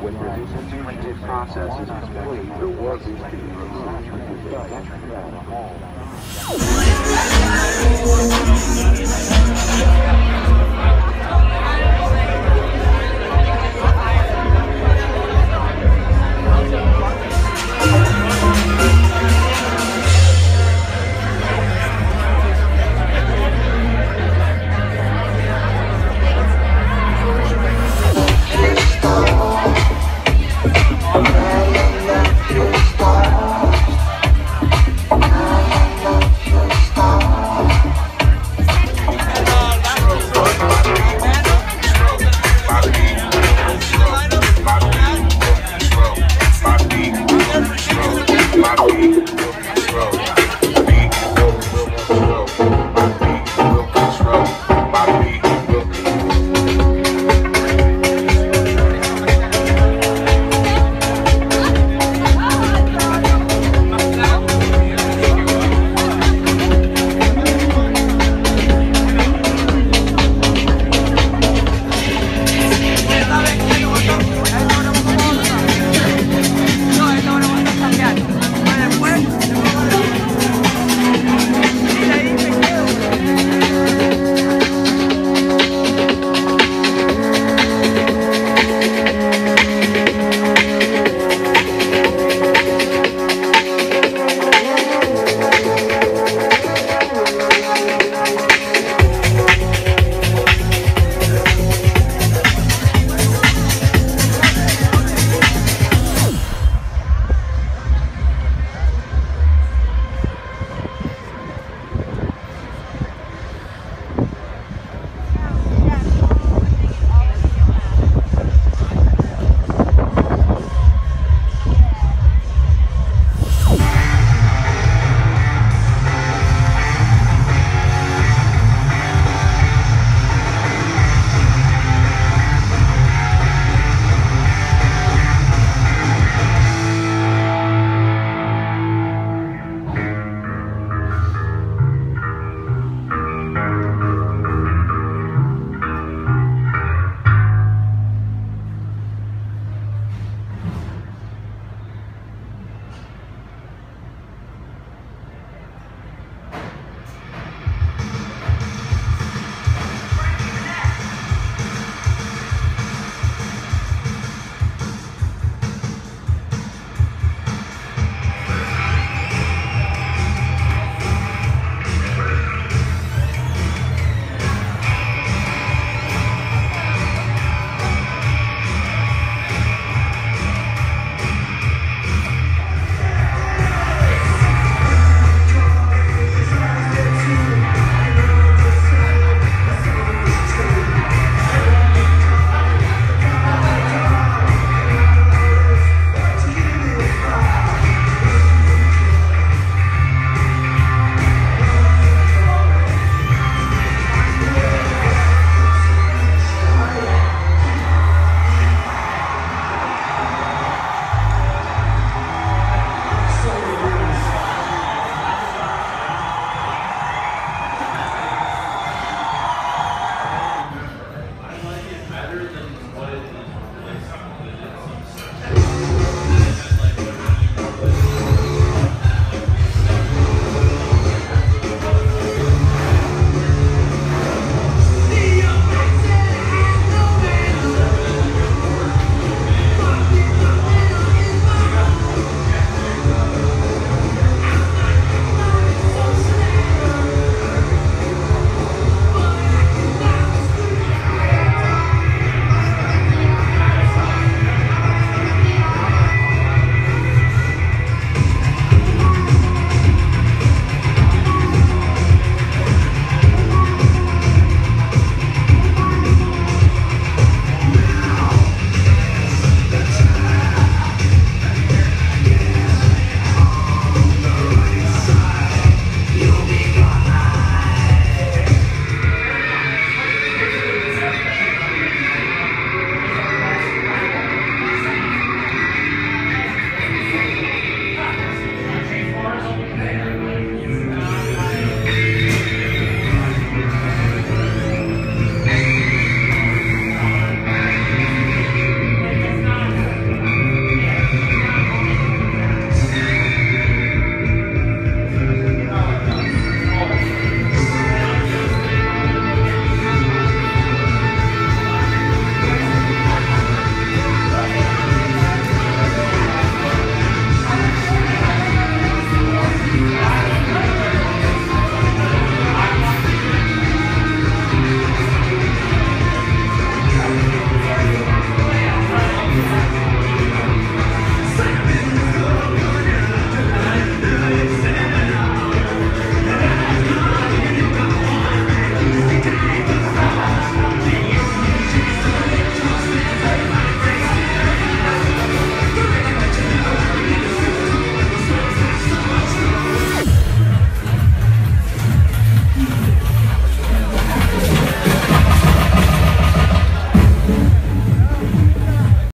When the disintegrated process is complete, the work is to be removed.